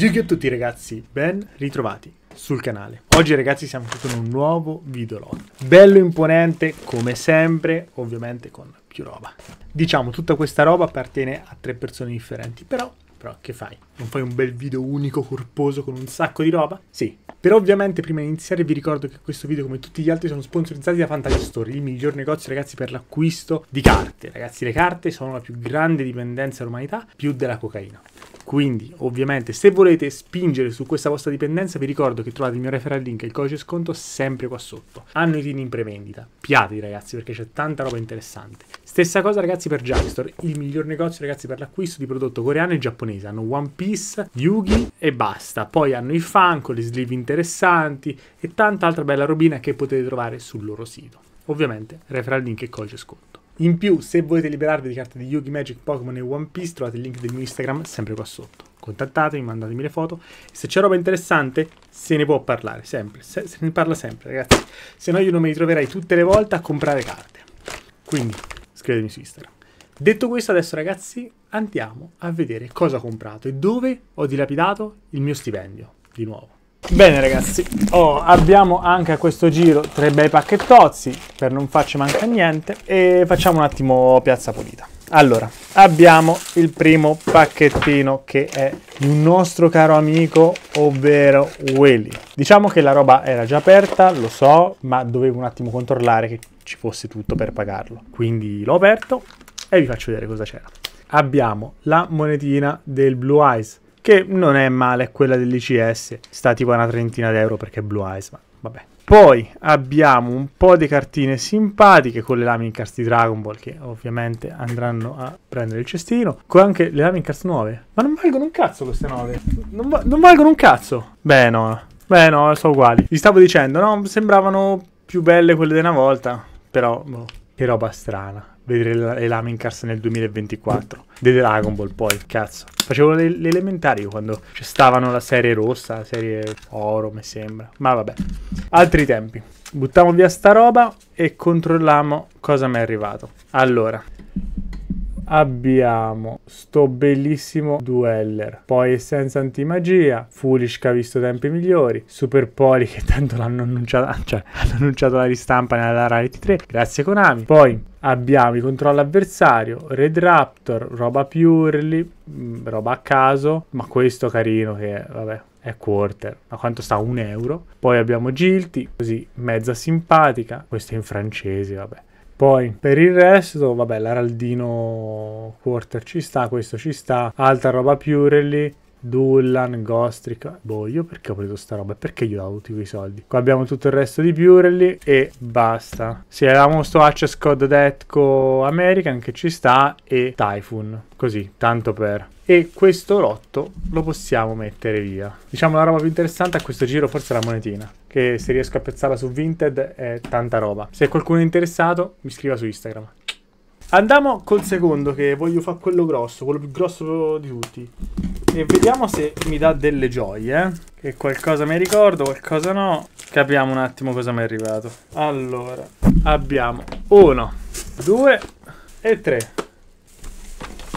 Yugi a tutti ragazzi, ben ritrovati sul canale. Oggi ragazzi siamo con un nuovo video log. Bello imponente come sempre, ovviamente con più roba. Diciamo tutta questa roba appartiene a tre persone differenti, però però che fai? Non fai un bel video unico, corposo, con un sacco di roba? Sì. Però ovviamente prima di iniziare vi ricordo che questo video, come tutti gli altri, sono sponsorizzati da Fantasy Store, il miglior negozio ragazzi per l'acquisto di carte. Ragazzi, le carte sono la più grande dipendenza dell'umanità, più della cocaina. Quindi, ovviamente, se volete spingere su questa vostra dipendenza, vi ricordo che trovate il mio referral link e il codice sconto sempre qua sotto. Hanno i tini in prevendita. Piati, ragazzi, perché c'è tanta roba interessante. Stessa cosa, ragazzi, per Jackstore, il miglior negozio, ragazzi, per l'acquisto di prodotto coreano e giapponese. Hanno One Piece, Yugi e basta. Poi hanno i Funko, le sleeve interessanti e tanta altra bella robina che potete trovare sul loro sito. Ovviamente, referral link e codice sconto. In più, se volete liberarvi di carte di Yugi Magic, Pokémon e One Piece, trovate il link del mio Instagram sempre qua sotto. Contattatemi, mandatemi le foto. E se c'è roba interessante, se ne può parlare, sempre. Se, se ne parla sempre, ragazzi. Se no io non mi ritroverai tutte le volte a comprare carte. Quindi, scrivetemi su Instagram. Detto questo, adesso ragazzi, andiamo a vedere cosa ho comprato e dove ho dilapidato il mio stipendio, di nuovo. Bene ragazzi, oh, abbiamo anche a questo giro tre bei pacchettozzi per non farci manca niente e facciamo un attimo piazza pulita. Allora, abbiamo il primo pacchettino che è di un nostro caro amico, ovvero Willy. Diciamo che la roba era già aperta, lo so, ma dovevo un attimo controllare che ci fosse tutto per pagarlo. Quindi l'ho aperto e vi faccio vedere cosa c'era. Abbiamo la monetina del Blue Eyes che non è male, quella dell'ICS, sta tipo a una trentina d'euro perché è Blue Eyes, ma vabbè. Poi abbiamo un po' di cartine simpatiche con le Laming Cards di Dragon Ball che ovviamente andranno a prendere il cestino. Con anche le Laming Cards nuove. Ma non valgono un cazzo queste nuove. Non, va- non valgono un cazzo. Beh no, beh no, sono uguali. Vi stavo dicendo, no? Sembravano più belle quelle di una volta. Però, boh, che roba strana vedere le Lamincars nel 2024. The Dragon Ball poi, cazzo. Facevo le, le elementari quando ci stavano la serie rossa, la serie oro, mi sembra. Ma vabbè. Altri tempi. Buttiamo via sta roba e controlliamo cosa mi è arrivato. Allora, abbiamo sto bellissimo Dueller, poi Essenza Antimagia, Foolish che ha visto tempi migliori, Super Poli che tanto l'hanno annunciato, cioè hanno annunciato la ristampa nella Rarity 3, grazie Konami, poi abbiamo i controllo avversario, Red Raptor, roba Purely, mm, roba a caso, ma questo carino che vabbè è quarter, ma quanto sta? Un euro. Poi abbiamo Gilti, così mezza simpatica, questo è in francese, vabbè. Poi per il resto, vabbè, l'Araldino Quarter ci sta, questo ci sta, altra roba Purely, Dullan, Gostric, boh, io perché ho preso sta roba? Perché gli ho dato tutti quei soldi? Qua abbiamo tutto il resto di Purely e basta. Sì, avevamo sto Access Code Detco American che ci sta e Typhoon, così, tanto per e questo lotto lo possiamo mettere via. Diciamo la roba più interessante a questo giro forse è la monetina, che se riesco a pezzarla su Vinted è tanta roba. Se qualcuno è interessato mi scriva su Instagram. Andiamo col secondo che voglio fare quello grosso, quello più grosso di tutti. E vediamo se mi dà delle gioie, eh? Che qualcosa mi ricordo, qualcosa no. Capiamo un attimo cosa mi è arrivato. Allora, abbiamo uno, due e tre.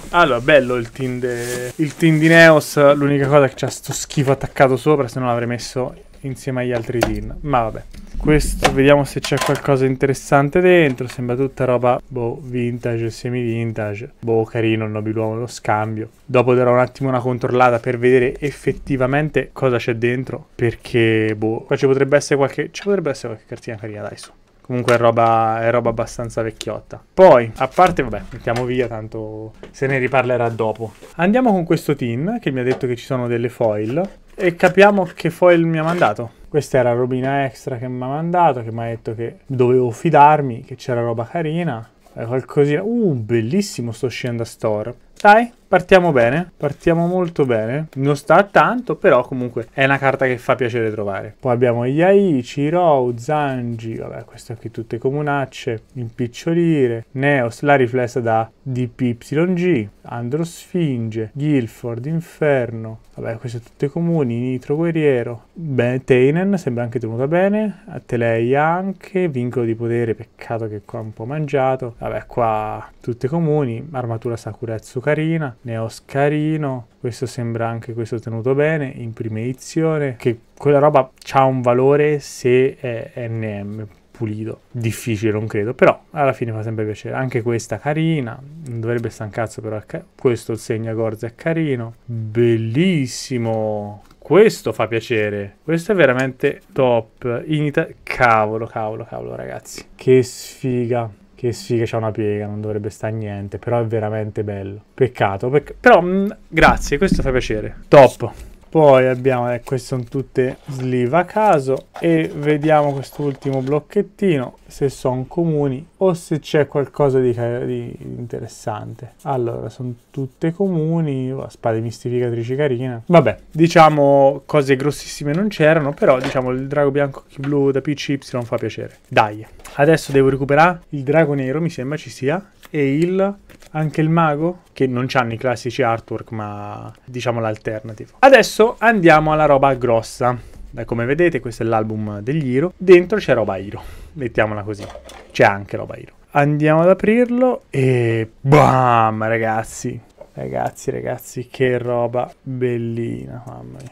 Allora, bello il team, de... il team di Neos. L'unica cosa è che c'ha sto schifo attaccato sopra, se no l'avrei messo insieme agli altri team. Ma vabbè. Questo, vediamo se c'è qualcosa interessante dentro. Sembra tutta roba, boh, vintage, semi-vintage. Boh, carino il nobiluomo, lo scambio. Dopo darò un attimo una controllata per vedere effettivamente cosa c'è dentro. Perché, boh, qua ci potrebbe essere qualche... Ci potrebbe essere qualche cartina carina, dai, su. Comunque è roba, è roba abbastanza vecchiotta. Poi, a parte, vabbè, mettiamo via, tanto se ne riparlerà dopo. Andiamo con questo tin che mi ha detto che ci sono delle foil e capiamo che foil mi ha mandato. Questa era robina extra che mi ha mandato, che mi ha detto che dovevo fidarmi, che c'era roba carina. Qualcosina. Uh, bellissimo sto Scenda Store. Dai, partiamo bene, partiamo molto bene. Non sta tanto, però comunque è una carta che fa piacere trovare. Poi abbiamo Yai, Chirou, Zangi, vabbè, queste qui tutte comunacce, impicciolire, Neos, la riflessa da DPYG, Androsfinge, Guilford, Inferno, vabbè, queste tutte comuni, Nitro Guerriero, Beh, Teinen, sembra anche tenuta bene, Atelei anche, Vincolo di potere, peccato che qua un po' mangiato, vabbè, qua tutte comuni, Armatura Sakuretsu carina, Neos carino, questo sembra anche questo tenuto bene, in prima edizione, che quella roba ha un valore se è NM pulito, difficile non credo, però alla fine fa sempre piacere, anche questa carina, non dovrebbe stare un cazzo però, questo il segna Gorza è carino, bellissimo, questo fa piacere. Questo è veramente top. In Italia... Cavolo, cavolo, cavolo, ragazzi. Che sfiga. Che sfiga, c'ha una piega, non dovrebbe stare niente. Però è veramente bello. Peccato. Pecc... Però, mh, mm, grazie, questo fa piacere. Top. Poi abbiamo, eh, queste sono tutte sleeve a caso e vediamo quest'ultimo blocchettino se sono comuni o se c'è qualcosa di, di, interessante. Allora, sono tutte comuni, oh, spade mistificatrici carine. Vabbè, diciamo cose grossissime non c'erano, però diciamo il drago bianco blu da PCY fa piacere. Dai, adesso devo recuperare il drago nero, mi sembra ci sia, e il anche il mago, che non hanno i classici artwork, ma diciamo l'alternative. Adesso andiamo alla roba grossa. Beh, come vedete, questo è l'album degli Hiro. Dentro c'è roba Hiro, mettiamola così. C'è anche roba Hiro. Andiamo ad aprirlo e bam, ragazzi. Ragazzi, ragazzi, che roba bellina, mamma mia.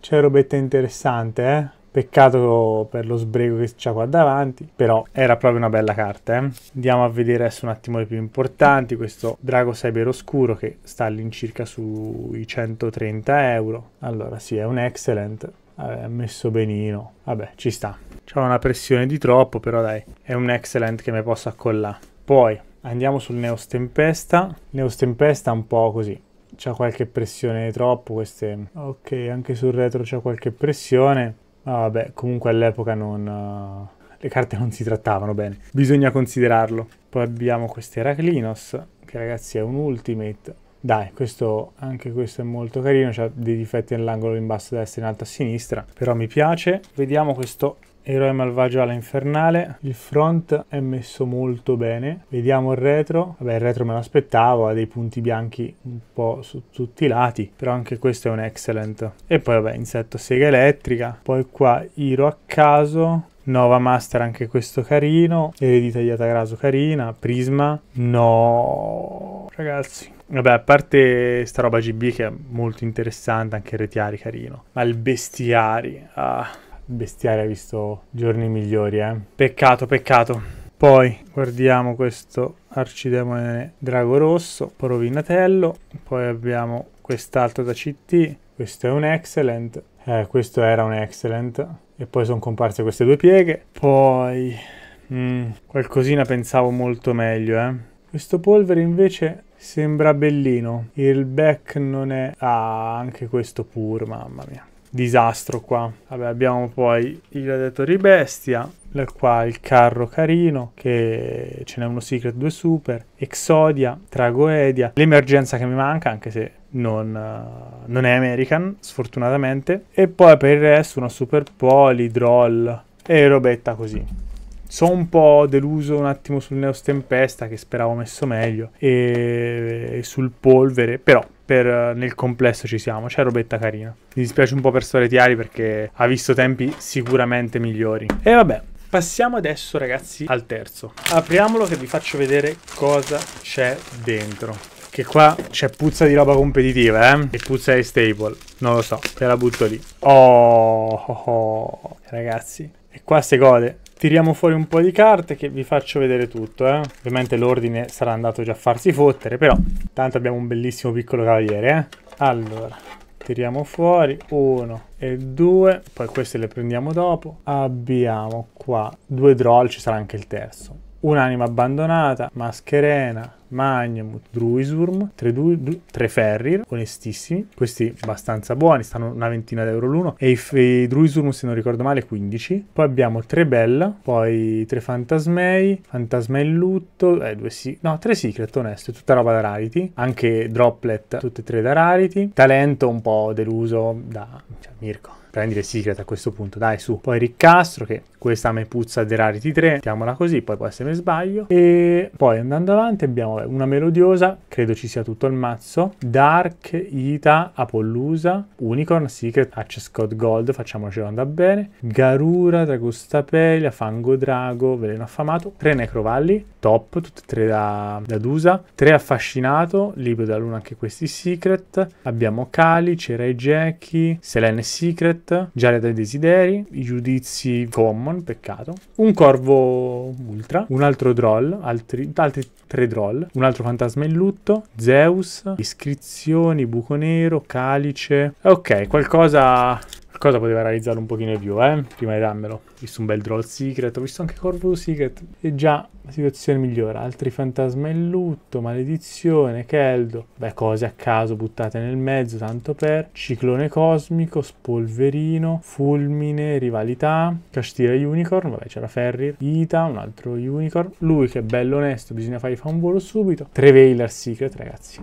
C'è robetta interessante, eh? Peccato per lo sbrego che c'ha qua davanti, però era proprio una bella carta. Eh? Andiamo a vedere adesso un attimo le più importanti. Questo Drago Cyber Oscuro che sta all'incirca sui 130 euro. Allora sì, è un excellent. Vabbè, messo benino. Vabbè, ci sta. C'ha una pressione di troppo, però dai, è un excellent che mi posso accollare. Poi andiamo sul Neos Tempesta. Neos Tempesta un po' così. C'ha qualche pressione troppo. Queste... Ok, anche sul retro c'è qualche pressione Ah, vabbè, comunque all'epoca non... Uh, le carte non si trattavano bene. Bisogna considerarlo. Poi abbiamo questo Heraclinos, che ragazzi è un ultimate. Dai, questo, anche questo è molto carino, ha dei difetti nell'angolo in basso a destra e in alto a sinistra, però mi piace. Vediamo questo Eroe malvagio alla infernale. Il front è messo molto bene. Vediamo il retro. Vabbè, il retro me lo aspettavo, ha dei punti bianchi un po' su tutti i lati, però anche questo è un excellent. E poi vabbè, insetto sega elettrica. Poi qua Iro a caso. Nova Master anche questo carino. Eredita tagliata graso carina. Prisma. No, ragazzi. Vabbè, a parte sta roba GB che è molto interessante, anche il retiari carino. Ma il bestiari, ah bestiario ha visto giorni migliori, eh. Peccato, peccato. Poi guardiamo questo arcidemone drago rosso, provinatello. Poi abbiamo quest'altro da CT. Questo è un excellent. Eh, questo era un excellent. E poi sono comparse queste due pieghe. Poi mm, qualcosina pensavo molto meglio, eh. Questo polvere invece sembra bellino. Il back non è... Ah, anche questo pur, mamma mia disastro qua. Vabbè, abbiamo poi i gladiatori bestia, qua il carro carino, che ce n'è uno Secret 2 Super, Exodia, Tragoedia, l'emergenza che mi manca, anche se non, uh, non, è American, sfortunatamente, e poi per il resto una Super Poli, Droll e robetta così. Sono un po' deluso un attimo sul Neos Tempesta che speravo messo meglio e sul polvere, però per, nel complesso ci siamo, c'è robetta carina. Mi dispiace un po' per Soletiari perché ha visto tempi sicuramente migliori. E vabbè, passiamo adesso ragazzi al terzo. Apriamolo che vi faccio vedere cosa c'è dentro. Che qua c'è puzza di roba competitiva, eh? E puzza di stable. Non lo so, te la butto lì. Oh, oh, oh. ragazzi. E qua si gode tiriamo fuori un po' di carte che vi faccio vedere tutto. Eh? Ovviamente l'ordine sarà andato già a farsi fottere, però tanto abbiamo un bellissimo piccolo cavaliere. Eh? Allora, tiriamo fuori uno e due, poi queste le prendiamo dopo. Abbiamo qua due droll, ci sarà anche il terzo. Un'anima abbandonata, mascherena, Magnum, Druisurm, tre, du, tre Ferrir, onestissimi, questi abbastanza buoni, stanno una ventina d'euro l'uno, e i, i Druisurm, se non ricordo male, 15. Poi abbiamo tre Bella, poi tre Fantasmei, Fantasma in lutto, eh, due sì, no, tre Secret, onesto, tutta roba da Rarity, anche Droplet, tutte e tre da Rarity. Talento un po' deluso da, cioè, Mirko prendi le secret a questo punto, dai su. Poi Riccastro che questa me puzza di Rarity 3, mettiamola così, poi può essere sbaglio. E poi andando avanti abbiamo una melodiosa, credo ci sia tutto il mazzo, Dark, Ita, Apollusa, Unicorn, Secret, Access Code Gold, facciamocelo andare bene, Garura, Dragostapelia, Fango Drago, Veleno Affamato, 3 Necrovalli, top, tutte e tre da, da Dusa, 3 Affascinato, Libro da Luna anche questi Secret, abbiamo Kali, Cerai Jackie, Selene Secret, Giaria dei Desideri, i giudizi Common, peccato. Un corvo ultra, un altro droll, altri, altri tre droll, un altro fantasma in lutto, Zeus, iscrizioni, buco nero, calice. Ok, qualcosa Cosa poteva realizzare un pochino di più, eh? Prima di darmelo. Ho visto un bel Droll Secret, ho visto anche Corvo Secret. E già la situazione migliora. Altri fantasma in lutto, maledizione, Keldo. Beh, cose a caso buttate nel mezzo, tanto per. Ciclone cosmico, spolverino, fulmine, rivalità. Castira Unicorn, vabbè c'era Ferrir. Ita, un altro Unicorn. Lui che è bello onesto, bisogna fargli fare un volo subito. Tre Veiler Secret, ragazzi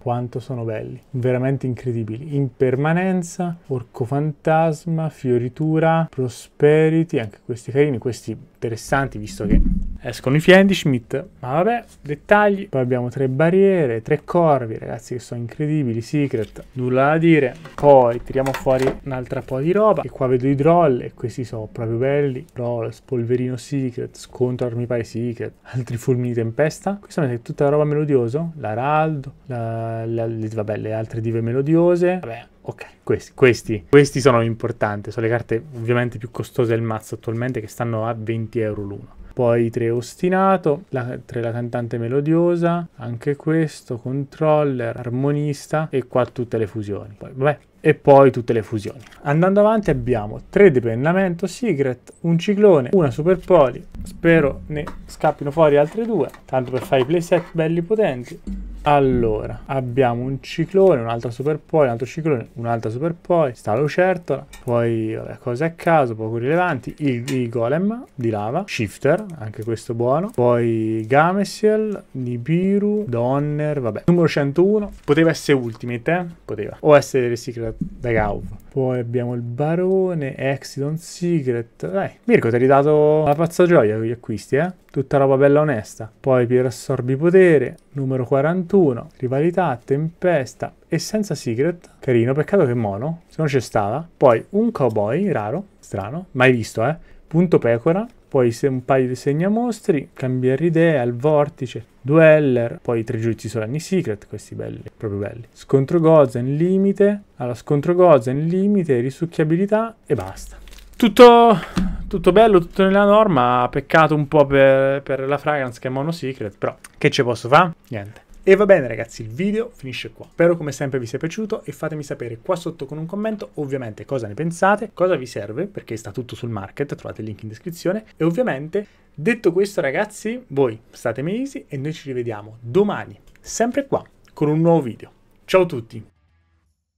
quanto sono belli, veramente incredibili. Impermanenza, orco fantasma, fioritura, prosperity, anche questi carini, questi interessanti visto che escono i Fiendi Schmidt, ma vabbè, dettagli. Poi abbiamo tre barriere, tre corvi, ragazzi che sono incredibili, secret, nulla da dire. Poi tiriamo fuori un'altra po' di roba, e qua vedo i droll e questi sono proprio belli. Droll, spolverino secret, scontro armi pari secret, altri fulmini tempesta. Questa è tutta la roba melodiosa, l'araldo, la, la, le, vabbè, le altre dive melodiose. Vabbè, Ok, questi, questi, questi sono importanti, sono le carte ovviamente più costose del mazzo attualmente che stanno a 20 euro l'uno. Poi 3 ostinato, la, 3 la cantante melodiosa, anche questo, controller, armonista e qua tutte le fusioni. Poi, vabbè, e poi tutte le fusioni. Andando avanti abbiamo 3 depennamento secret, un ciclone, una super poli, spero ne scappino fuori altre due, tanto per fare i playset belli potenti. Allora, abbiamo un ciclone, un'altra super poi, un altro ciclone, un'altra super poi, sta lucertola, poi vabbè, cose a caso, poco rilevanti, il, il golem di lava, shifter, anche questo buono, poi Gamesiel, Nibiru, Donner, vabbè, numero 101, poteva essere Ultimate, eh? Poteva, o essere Secret da Gauv. Poi abbiamo il barone, Exidon Secret, dai, Mirko ti hai ridato la pazza gioia con gli acquisti, eh? tutta roba bella onesta. Poi Pier assorbi potere, numero 41, rivalità, tempesta e senza secret. Carino, peccato che mono, se non c'è stava. Poi un cowboy, raro, strano, mai visto, eh. Punto pecora, poi un paio di segnamostri, cambiare idea, al vortice, dueller, poi tre giudizi solenni secret, questi belli, proprio belli. Scontro Gozen, limite, allora scontro Gozen, limite, risucchiabilità e basta. Tutto, tutto bello, tutto nella norma. Peccato un po' per, per la fragrance che è mono secret, però che ci posso fare? Niente. E va bene ragazzi, il video finisce qua. Spero come sempre vi sia piaciuto e fatemi sapere qua sotto con un commento ovviamente cosa ne pensate, cosa vi serve, perché sta tutto sul market, trovate il link in descrizione. E ovviamente, detto questo ragazzi, voi state easy e noi ci rivediamo domani, sempre qua, con un nuovo video. Ciao a tutti!